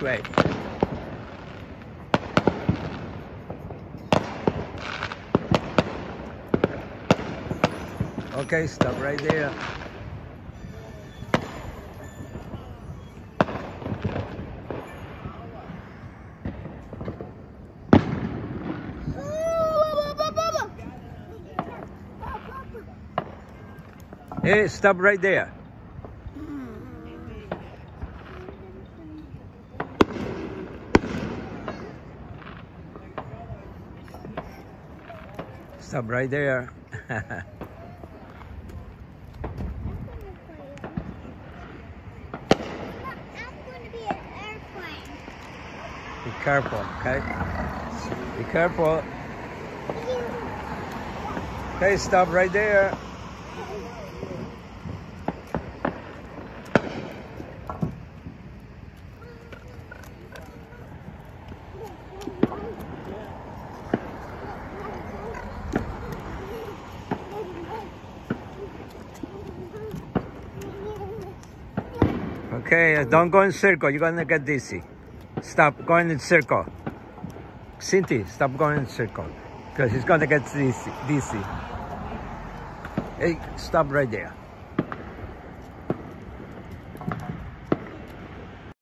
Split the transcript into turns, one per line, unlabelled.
way. Okay, stop right there. Hey, stop right there. Stop right there. Be careful, okay? Be careful. Okay, stop right there. Okay, don't go in circle. You're gonna get dizzy. Stop going in circle. Cinti, stop going in circle. Because he's gonna get dizzy. dizzy. Hey, stop right there.